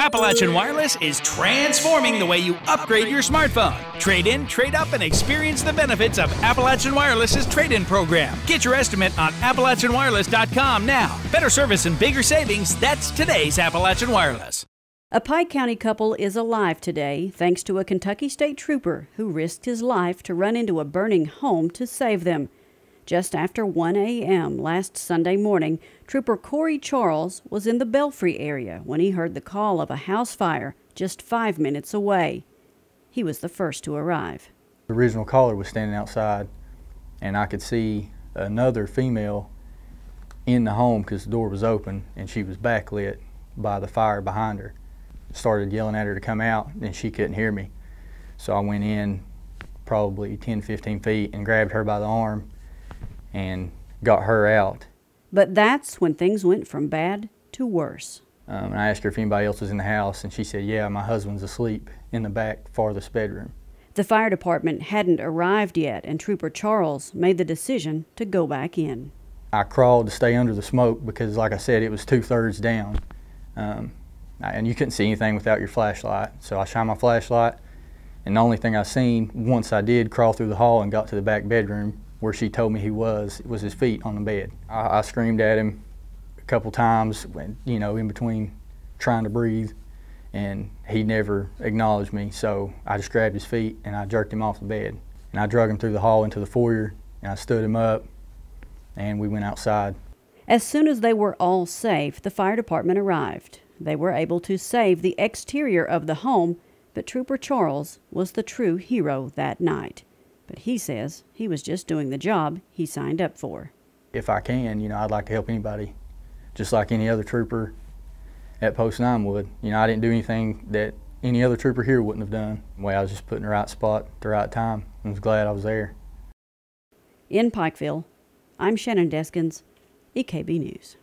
Appalachian Wireless is transforming the way you upgrade your smartphone. Trade in, trade up, and experience the benefits of Appalachian Wireless's trade in program. Get your estimate on AppalachianWireless.com now. Better service and bigger savings. That's today's Appalachian Wireless. A Pike County couple is alive today thanks to a Kentucky State Trooper who risked his life to run into a burning home to save them. Just after 1 a.m. last Sunday morning, Trooper Corey Charles was in the Belfry area when he heard the call of a house fire just five minutes away. He was the first to arrive. The original caller was standing outside, and I could see another female in the home because the door was open and she was backlit by the fire behind her. Started yelling at her to come out, and she couldn't hear me. So I went in probably 10, 15 feet and grabbed her by the arm and got her out. But that's when things went from bad to worse. Um, and I asked her if anybody else was in the house, and she said, Yeah, my husband's asleep in the back farthest bedroom. The fire department hadn't arrived yet, and Trooper Charles made the decision to go back in. I crawled to stay under the smoke because, like I said, it was two thirds down. Um, and you couldn't see anything without your flashlight. So I shined my flashlight, and the only thing I seen once I did crawl through the hall and got to the back bedroom where she told me he was was his feet on the bed. I, I screamed at him a couple times, when, you know, in between trying to breathe, and he never acknowledged me. So I just grabbed his feet and I jerked him off the bed, and I drug him through the hall into the foyer, and I stood him up, and we went outside. As soon as they were all safe, the fire department arrived. They were able to save the exterior of the home, but Trooper Charles was the true hero that night. But he says he was just doing the job he signed up for. If I can, you know, I'd like to help anybody, just like any other trooper at Post 9 would. You know, I didn't do anything that any other trooper here wouldn't have done. Well, I was just put in the right spot at the right time. I was glad I was there. In Pikeville, I'm Shannon Deskins, EKB News.